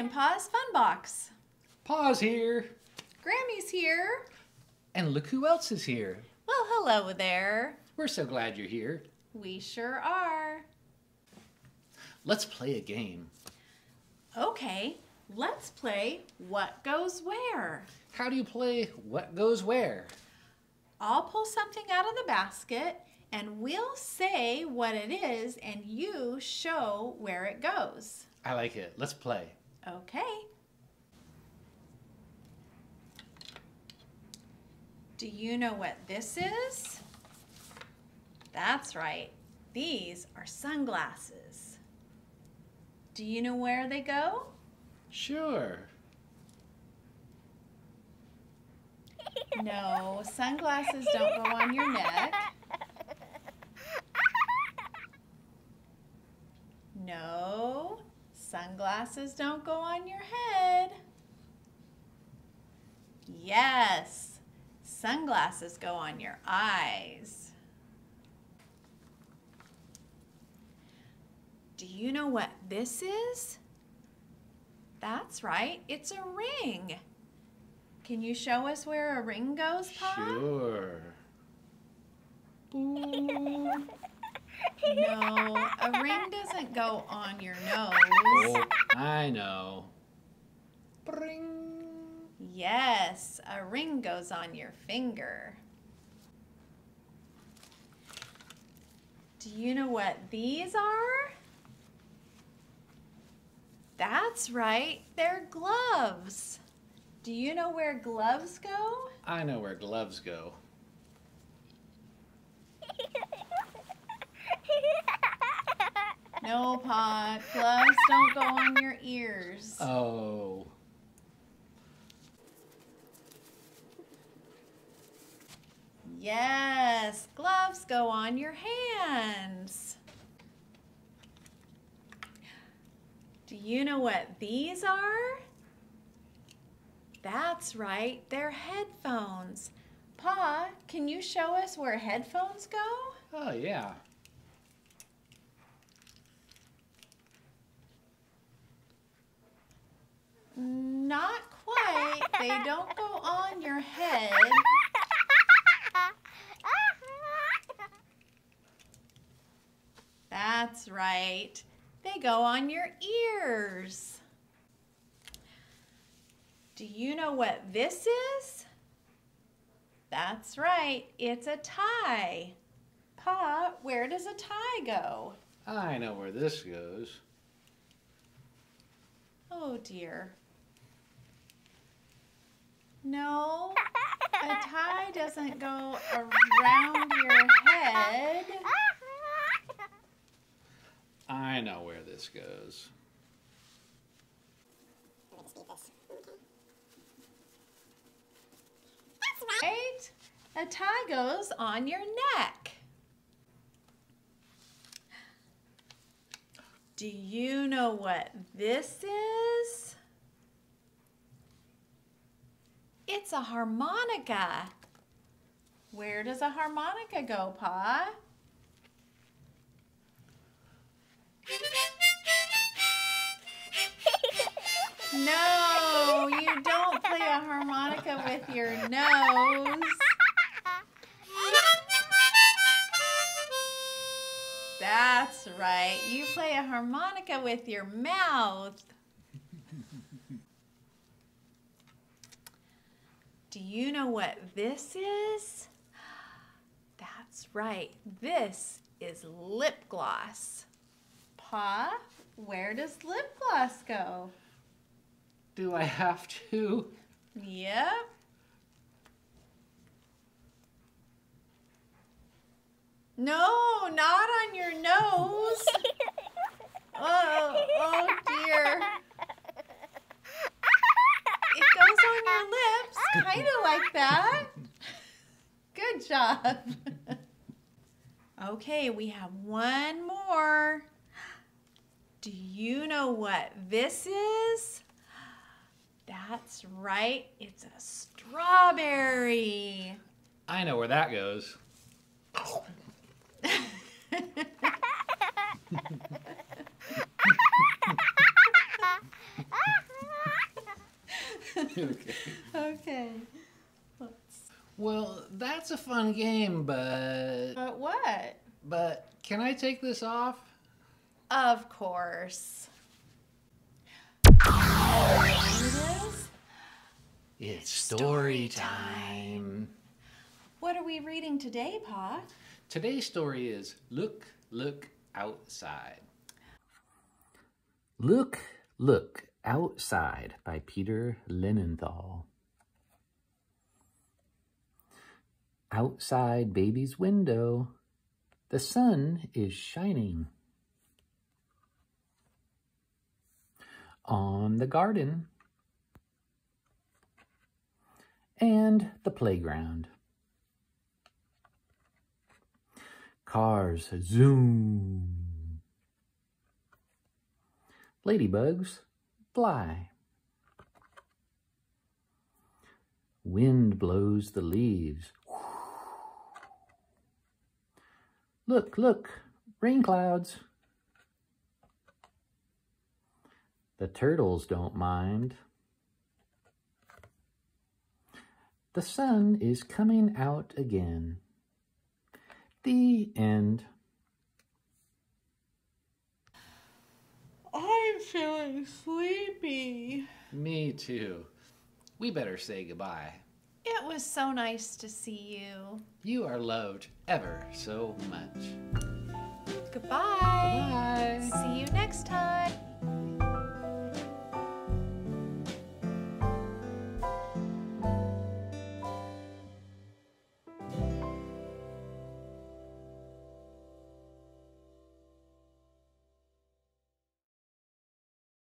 And Pa's Fun Box. Pa's here. Grammy's here. And look who else is here. Well, hello there. We're so glad you're here. We sure are. Let's play a game. Okay, let's play What Goes Where. How do you play what goes where? I'll pull something out of the basket and we'll say what it is and you show where it goes. I like it. Let's play. Okay. Do you know what this is? That's right. These are sunglasses. Do you know where they go? Sure. No, sunglasses don't go on your neck. No, sunglasses don't go on your head. Yes, sunglasses go on your eyes. Do you know what this is? That's right, it's a ring. Can you show us where a ring goes, Pa? Sure. No, a ring doesn't go on your oh, nose. Oh, I know. Bring. Yes, a ring goes on your finger. Do you know what these are? That's right, they're gloves. Do you know where gloves go? I know where gloves go. No, Pa, gloves don't go on your ears. Oh. Yes, gloves go on your hands. Do you know what these are? That's right, they're headphones. Pa, can you show us where headphones go? Oh, yeah. Not quite. They don't go on your head. That's right. They go on your ears. Do you know what this is? That's right. It's a tie. Pa, where does a tie go? I know where this goes. Oh dear. No, a tie doesn't go around your head. I know where this goes. Right? A tie goes on your neck. Do you know what this is? It's a harmonica. Where does a harmonica go, Pa? No, you don't play a harmonica with your nose. That's right. You play a harmonica with your mouth. Do you know what this is? That's right. This is lip gloss. Pa, where does lip gloss go? Do I have to? Yep. No, not on your nose. Oh, oh dear. It goes on your lips, kind of like that. Good job. Okay, we have one more. Do you know what this is? That's right, it's a strawberry. I know where that goes. okay. Okay. Let's. Well, that's a fun game, but But what? but can I take this off? Of course. It is? It's story story time. What are we reading today, Pa? Today's story is Look, Look Outside. Look, Look Outside by Peter Linenthal. Outside baby's window, the sun is shining. On the garden and the playground. Cars zoom. Ladybugs fly. Wind blows the leaves. Look, look, rain clouds. The turtles don't mind. The sun is coming out again. The end. I'm feeling sleepy. Me too. We better say goodbye. It was so nice to see you. You are loved ever so much. Goodbye. Bye. See you next time.